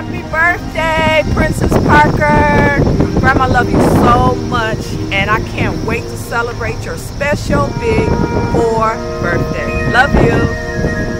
Happy birthday, Princess Parker. Grandma, love you so much, and I can't wait to celebrate your special big four birthday. Love you.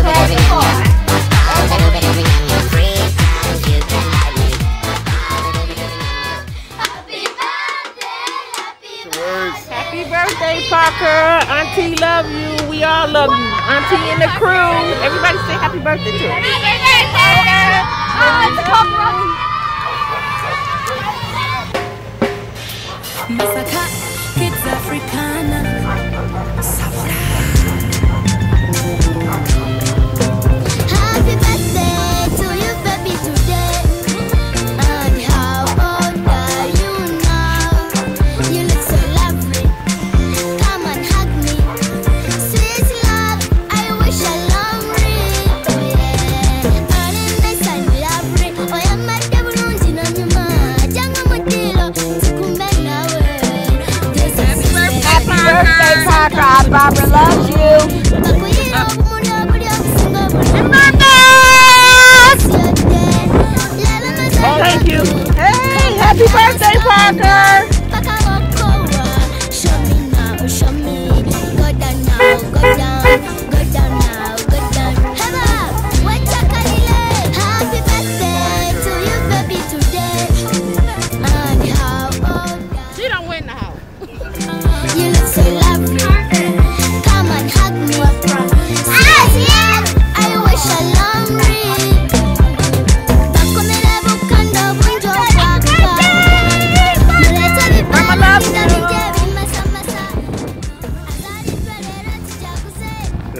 Parker, Auntie love you. We all love you. Auntie and the crew. Everybody say happy birthday to her. subscribe. Barbara loves you.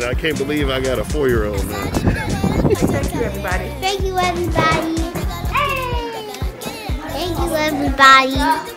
And I can't believe I got a four-year-old now. Thank you, everybody. Thank you, everybody. Hey. Thank you, everybody.